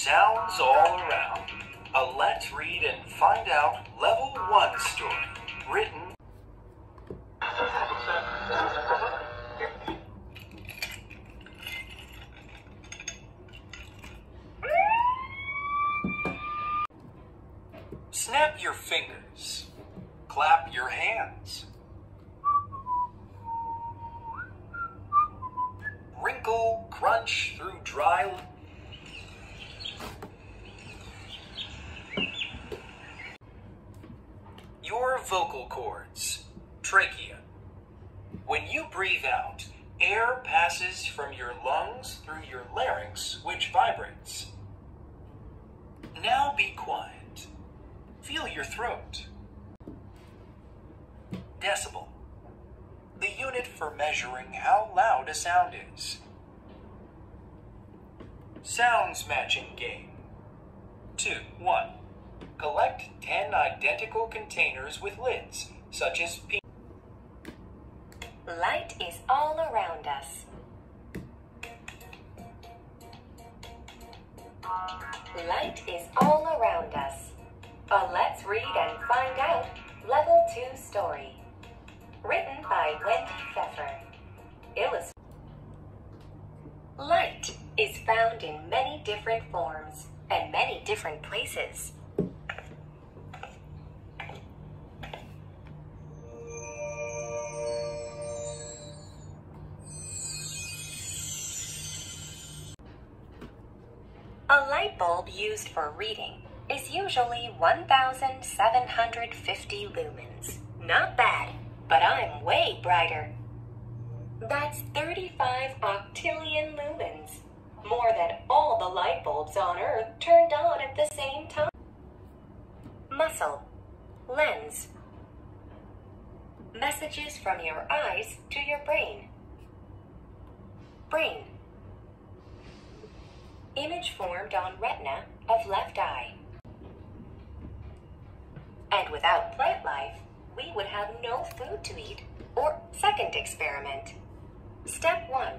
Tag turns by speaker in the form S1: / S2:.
S1: Sounds all around. A Let's Read and Find Out Level 1 story. Written. Snap your fingers. Clap your hands. Wrinkle, crunch through dry. Your vocal cords, trachea. When you breathe out, air passes from your lungs through your larynx, which vibrates. Now be quiet. Feel your throat. Decibel. The unit for measuring how loud a sound is. Sounds matching game. 2. 1. Collect 10 identical containers with lids, such as P.
S2: Light is all around us. Light is all around us. A Let's Read and Find Out Level 2 story. Written by Wendy Pfeffer. Illust- Light is found in many different forms and many different places. A light bulb used for reading is usually 1,750 lumens. Not bad, but I'm way brighter. That's 35 octillion lumens. Light bulbs on Earth turned on at the same time. Muscle. Lens. Messages from your eyes to your brain. Brain. Image formed on retina of left eye. And without plant life, we would have no food to eat. Or second experiment. Step 1.